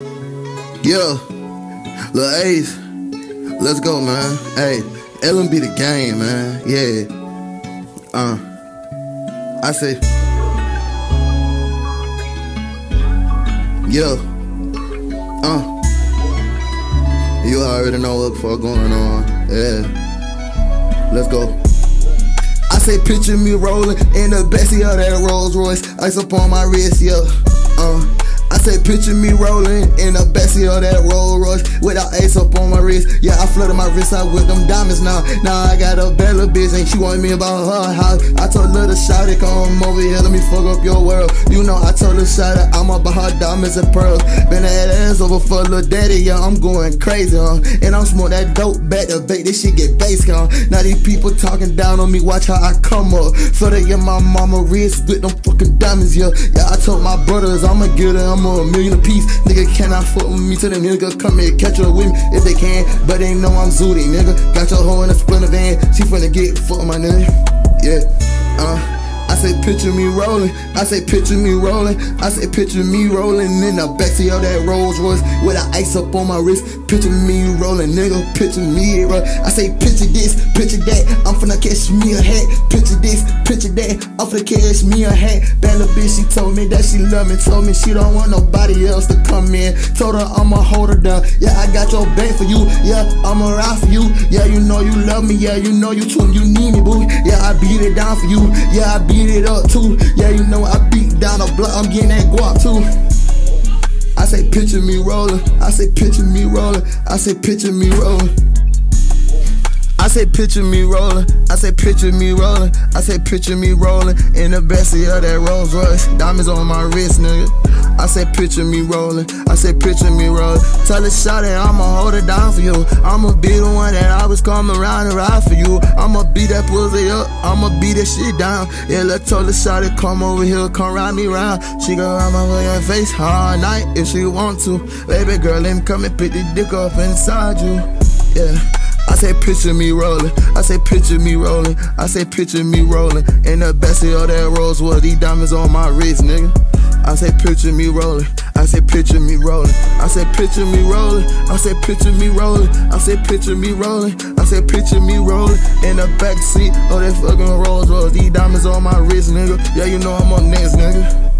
Yeah, Lul Ace, let's go, man. Hey, be the game, man. Yeah. Uh, I say, yeah. Uh, you already know what the fuck going on. Yeah, let's go. I say, picture me rolling in the backseat of that Rolls Royce, ice up on my wrist, yeah. Uh. I say picture me rolling in the backseat of that Rolls Royce without ace up on my wrist. Yeah, I flooded my wrist out with them diamonds now. Now I got a better bitch and she want me about her house. I told her to shout it, come over here, let me fuck up your world. You know I told her shout it, I'm about her diamonds and pearls. Been that ass over for little daddy, yeah, I'm going crazy, huh? And I'm smoke that dope back to bake, this shit get bass, huh? Now these people talking down on me, watch how I come up. So they get my mama wrist with them fucking diamonds, yeah. Yeah, I told my brothers I'ma get her, I'm a million a piece. Nigga cannot fuck with me till the nigga come here catch her with me if they can. But they know I'm zooty, nigga. Got your hoe in a splinter van. She finna get fucked, my nigga. Yeah. Uh. I say picture me rolling, I say picture me rolling, I say picture me rolling in the backseat of that Rolls Royce with an ice up on my wrist. Picture me rolling, nigga, picture me roll. I say picture this, picture that, I'm finna catch me a hat. Picture this, picture that, I'm finna catch me a hat. Bad little bitch, she told me that she love me, told me she don't want nobody else to come in. Told her I'ma hold her down, yeah, I got your back for you, yeah, I'ma ride for you, yeah, you know you love me, yeah, you know you too, you need me, boo, yeah, I beat it down for you, yeah, I beat beat it up too. Yeah, you know I beat down a block, I'm getting that guap too. I say picture me rolling, I say picture me rolling, I say picture me rolling. I say picture me rolling, I say picture me rolling, I say picture me rolling in the backseat of that Rolls Royce. Diamonds on my wrist, nigga. I say picture me rolling, I say picture me rolling. Tell the shot that I'ma hold it down for you. I'ma be come around and ride for you. I'ma beat that pussy up, I'ma beat that shit down. Yeah, let's tell the shot come over here, come ride me round. She go ride my fucking face all night if she want to. Baby girl, let me come and pick the dick up inside you. Yeah. I say picture me rolling, I say picture me rolling, I say picture me rolling. In the backseat of that Rolls with these diamonds on my wrist, nigga. I say picture me rolling. I say picture me rolling. I say picture me rolling. I say picture me rolling. I say picture me rolling. Say picture me rolling in the back seat of that fucking Rolls Royce. These diamonds on my wrist, nigga. Yeah, you know I'm on next, nigga.